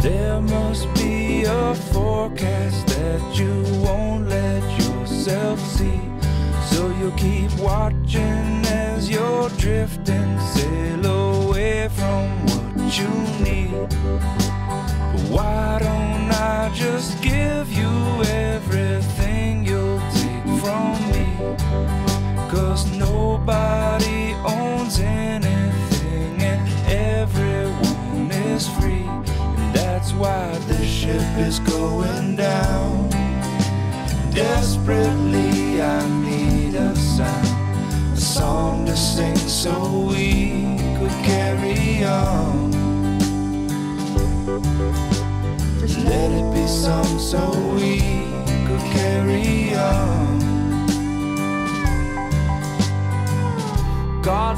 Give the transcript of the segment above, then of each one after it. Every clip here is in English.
There must be a forecast that you won't let yourself see. So you'll keep watching as you're drifting, sail away from what you need. But why don't I just give you everything you'll take from me? Cause is free. And that's why the ship is going down. Desperately, I need a sound, a song to sing so we could carry on. Let it be sung so we could carry on. God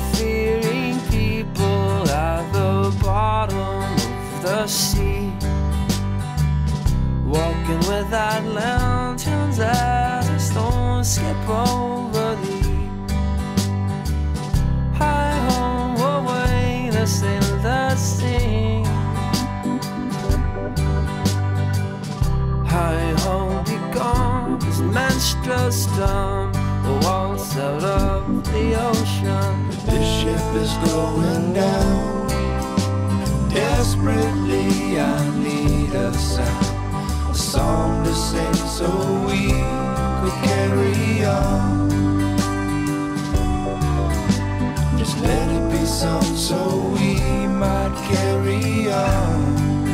monstrous storm. The walls out of the ocean. This ship is going down. Desperately, I need a sound, a song to sing so we could carry on. Just let it be sung so we might carry on.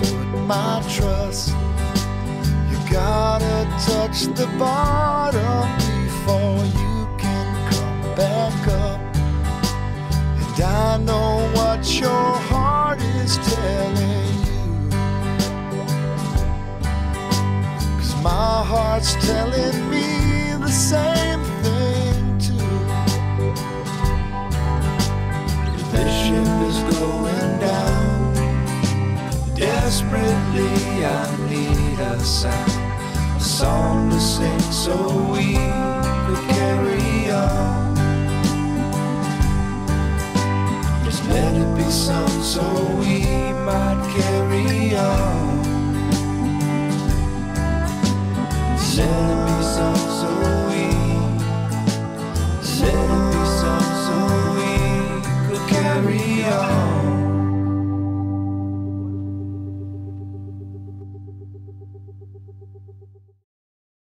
Put my trust. You gotta touch the bottom before you can come back up. And I know what your heart is telling you. Cause my heart's telling me the same desperately I need a sound, a song to sing so we could carry on. Just let it be sung so we might carry on. Just let it be sung. So